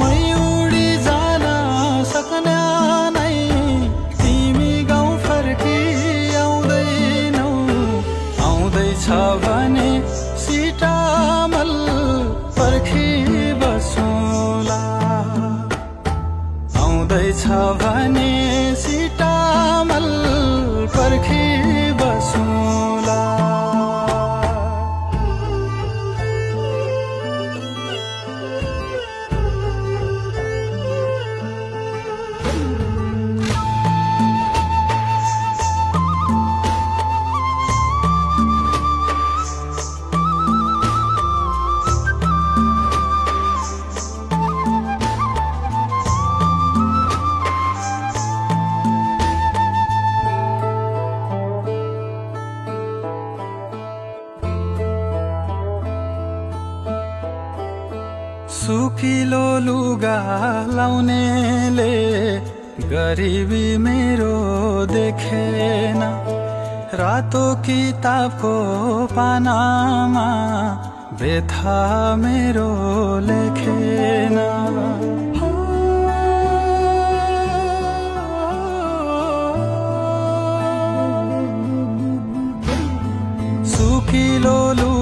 मै उडी जान सक्ने नै तिमी गाउँ फर्की आउँदैनौ। आउँदैछ भने सुकिलो लुगा लाउनेले गरिबी मेरो देखेन। रातो किताबको पानामा बेथा मेरो लेखेन। सुकिलो लु